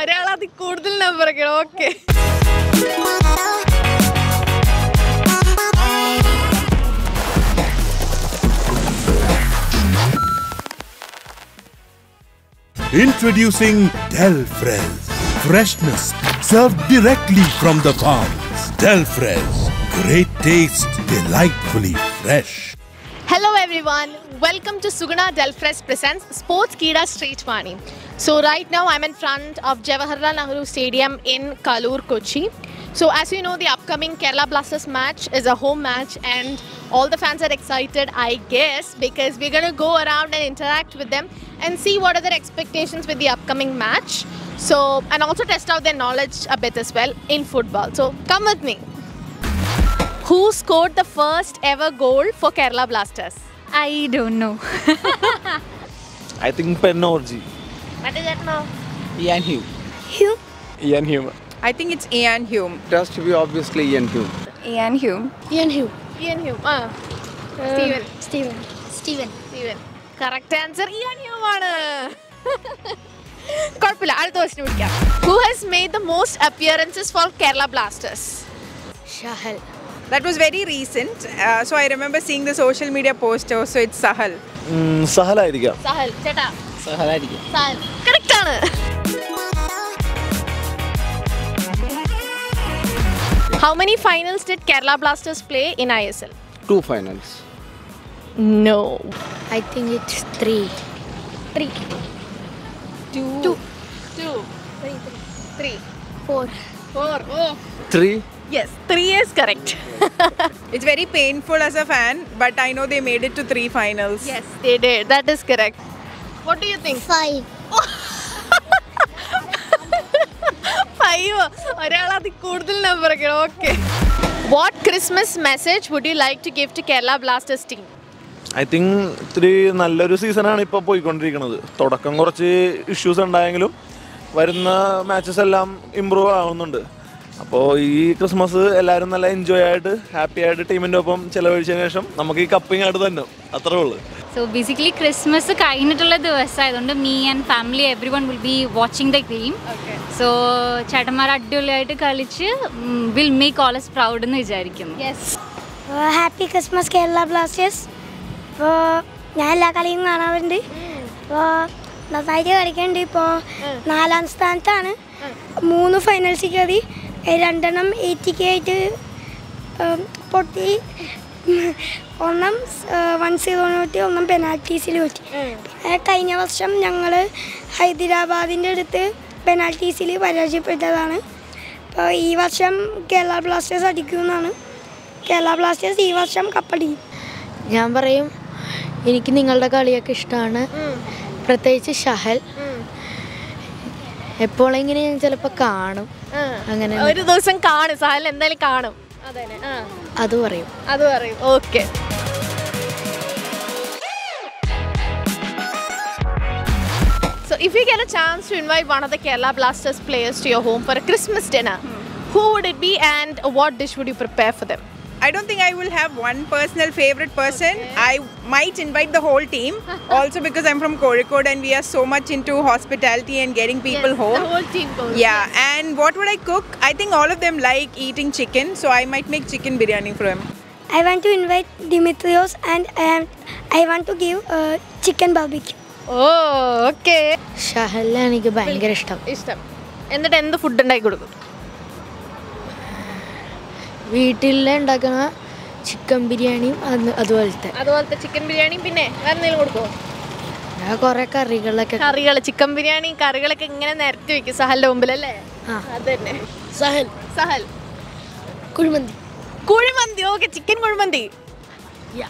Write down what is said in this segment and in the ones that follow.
ഒരാൾ അതിൽ കൂടുതൽ നമ്പർ ഒക്കെ okay Introducing Del Fresh. Freshness served directly from the farms. Del Fresh. Great taste, delightfully fresh. Hello everyone, welcome to Suguna Delfres presents Sports Kida Street Money. So right now I'm in front of Jawaharlal Nehru Stadium in Kalur, Kochi. So as you know, the upcoming Kerala Blasters match is a home match and all the fans are excited, I guess, because we're gonna go around and interact with them and see what are their expectations with the upcoming match. So and also test out their knowledge a bit as well in football. So come with me. Who scored the first ever goal for Kerala Blasters? I don't know. I think Penorji. What is that now? Ian Hume. Hume? Ian Hume. I think it's Ian Hume. It has to be obviously Ian Hume. Ian Hume. Ian Hume. Ian Hume. Ah. Steven. Steven. Steven. Steven. Correct answer Ian Hume ആണ് കുഴപ്പമില്ല അടുത്ത ക്വസ്റ്റിന് വിളിക്കാം who has made the most appearances for Kerala Blasters Shahal. That was very recent. Uh, so I remember seeing the social media post So It's Sahal. സഹലായിരിക്കാം Sahal Sahal. സഹലായിരിക്കും Sahal correct ആണ് How many finals did Kerala Blasters play in ISL? Two finals. No. I think it's three. Three. Two. Two. Two. Three. Three. Four. Four. Oh. Three. Yes, three is correct. It's very painful as a fan, but I know they made it to three finals. yes, they did. That is correct. What do you think? Five. Five. ഒരാൾ അതിൽ കൂടുതൽ number ഒക്കെ okay what Christmas message would you like to give to Kerala Blasters team I think ഇത്തിരി നല്ലൊരു സീസണാണ് ഇപ്പോൾ പോയിക്കൊണ്ടിരിക്കുന്നത്. തുടക്കം കുറച്ച് ഇഷ്യൂസ് ഉണ്ടായെങ്കിലും വരുന്ന മാച്ചസ് എല്ലാം ഇമ്പ്രൂവ് ആവുന്നുണ്ട്. അപ്പോൾ ഈ ക്രിസ്മസ് എല്ലാവരും നല്ല എൻജോയ് ആയിട്ട് ഹാപ്പി ആയിട്ട് ടീമിന്റെ ഒപ്പം ചിലവഴിച്ചതിന് ശേഷം നമുക്ക് ഈ കപ്പിങ് ആയിട്ട് തന്നെ. അത്രേ ഉള്ളൂ. സോ ബേസിക്കലി ക്രിസ്മസ് കഴിഞ്ഞിട്ടുള്ള ദിവസമായതുകൊണ്ട് me and family everyone will be watching the game so ചേട്ടന്മാർ അടിപൊളിയായിട്ട് കളിച്ച് will make all us proud എന്ന് വിചാരിക്കുന്നു. ഹാപ്പി ക്രിസ്മസ് കേരള ബ്ലാസ്റ്റേഴ്സ് ഇപ്പോൾ ഞാൻ എല്ലാ കളിയും കാണാറുണ്ട്. അപ്പോൾ നന്നായിട്ട് കളിക്കുന്നുണ്ട് ഇപ്പോൾ നാലാം സ്ഥാനത്താണ്. മൂന്ന് ഫൈനൽസിൽ കയറി രണ്ടെണ്ണം എയ്റ്റി കെ ആയിട്ട് ഉം, പൊട്ടി. ഒന്നും വൺ സീറോന് പറ്റി ഒന്നും പെനാൽറ്റീസിൽ പറ്റി. കഴിഞ്ഞ വർഷം ഞങ്ങൾ ഹൈദരാബാദിന്റെ അടുത്ത് പെനാൽറ്റീസിൽ പരാജയപ്പെട്ടതാണ്. അപ്പോൾ ഈ വർഷം കേരള ബ്ലാസ്റ്റേഴ്സ് അടിക്കുമെന്നാണ്. കേരള ബ്ലാസ്റ്റേഴ്സ് ഈ വർഷം കപ്പടി. ഞാൻ പറയും എനിക്ക് നിങ്ങളുടെ കളിയൊക്കെ ഇഷ്ടമാണ്. പ്രത്യേകിച്ച് ഷഹൽ. എപ്പോഴെങ്കിലും ഞാൻ ചിലപ്പോൾ കാണും. അങ്ങനെ ഒരു ദിവസം കാണും. സഹൽ എന്തായാലും കാണും. അതെ പറയും അത് പറയും okay So if you get a chance to invite one of the Kerala Blasters players to your home for a Christmas dinner, who would it be and what dish would you prepare for them? I don't think I will have one personal favorite person. I might invite the whole team. also because I'm from Kozhikode and we are so much into hospitality and getting people Yes, home. The whole team goes. Yeah, and what would I cook? I think all of them like eating chicken, so I might make chicken biryani for them. I want to invite Dimitrios and um, I want to give uh, chicken barbecue. Oh okay ഷഹലിനെ എനിക്ക് ഭയങ്കര ഇഷ്ടം ഇഷ്ടം എന്നിട്ട് എന്ത് food ഉണ്ടാക്കി കൊടുക്കും വീട്ടിൽ ഉണ്ടാക്കുന്ന ചിക്കൻ ബിരിയാണിയും അത് അതുപോലത്തെ. അതുപോലത്തെ ചിക്കൻ ബിരിയാണി പിന്നെ എന്തെങ്കിലും കൊടുക്കുമോ ഞാൻ കുറേ കറികളൊക്കെ കറികൾ ചിക്കൻ ബിരിയാണി കറികളൊക്കെ ഇങ്ങനെ നിരത്തി വെക്കും സഹലിന്റെ മുമ്പിൽ അല്ലേ അതന്നെ. Sahal. Sahal. Kuzhimanthi. Kuzhimanthi okay chicken kuzhimanthi.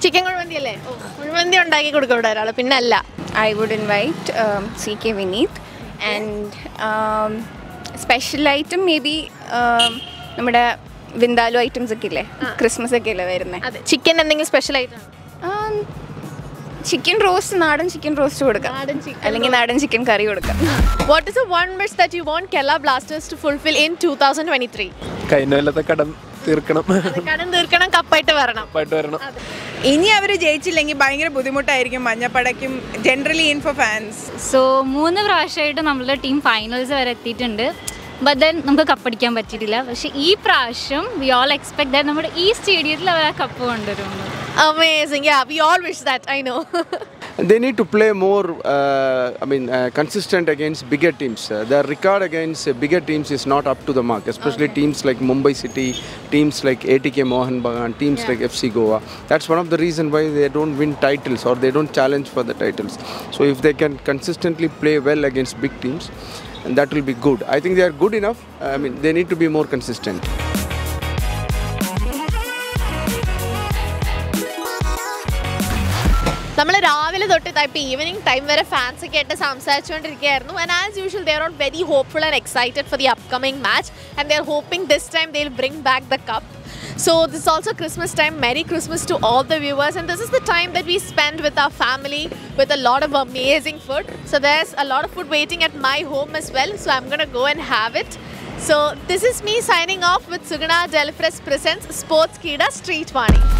Chicken kuzhimanthi അല്ലേ ഓ, കുഴിമന്തി ഉണ്ടാക്കി കൊടുക്കും ഇവിടെ ഒരാൾ പിന്നെ അല്ല I would invite C K Vineeth and special item may maybe um, നമ്മുടെ വിന്താലു ഐറ്റംസ് ഒക്കെ ഇല്ലേ? ക്രിസ്മസ് ഒക്കെ അല്ലേ വരുന്നത് അതെ. ചിക്കൻ എന്തെങ്കിലും സ്പെഷ്യൽ ആയിട്ടാണ് ചിക്കൻ റോസ്റ്റ് നാടൻ ചിക്കൻ റോസ്റ്റ് കൊടുക്കാം. അല്ലെങ്കിൽ നാടൻ ചിക്കൻ കറി കൊടുക്കാം. What is a one wish that you want Kerala Blasters to fulfil in two thousand twenty three കഴിഞ്ഞ കൊല്ലത്തെ കടം തീർക്കണം. കടം തീർക്കണം കപ്പായിട്ട് വരണം. കപ്പായിട്ട് വരണം. ഇനി അവർ ജയിച്ചില്ലെങ്കിൽ ഭയങ്കര ബുദ്ധിമുട്ടായിരിക്കും മഞ്ഞപ്പടയ്ക്കും generally in for fans so മൂന്ന് പ്രാവശ്യമായിട്ട് നമ്മളുടെ ടീം ഫൈനൽസ് വരെ എത്തിയിട്ടുണ്ട്. ബട്ട് ദെൻ നമുക്ക് കപ്പടിക്കാൻ പറ്റിയിട്ടില്ല പക്ഷേ ഈ പ്രാവശ്യം വി ഓൾ എക്സ്പെക്ട് ദാറ്റ് നമ്മുടെ ഈ സ്റ്റേഡിയത്തിൽ അവർ ആ കപ്പ് കൊണ്ടുവരുമെന്ന് Amazing. Yeah, we all wish that. I know. They need to play more, uh, I mean, uh, consistent against bigger teams. Uh, their record against uh, bigger teams is not up to the mark, especially teams like Mumbai City, teams like ATK Mohan Bagan, teams like FC Goa. That's one of the reasons why they don't win titles or they don't challenge for the titles. So if they can consistently play well against big teams, and that will be good. I think they are good enough. I mean, they need to be more consistent. നമ്മൾ രാവിലെ തൊട്ട് ഇപ്പം evening time വരെ fans ഒക്കെ ആയിട്ട് സംസാരിച്ചുകൊണ്ടിരിക്കുകയായിരുന്നു and as usual they are very hopeful and excited for the upcoming match and they are hoping this time they will bring back the cup So this is also Christmas time. Merry Christmas to all the viewers. And this is the time that we spend with our family with a lot of amazing food. So there's a lot of food waiting at my home as well. So I'm gonna go and have it. So this is me signing off with Sugana Delfres presents Sports Kida Street Vani.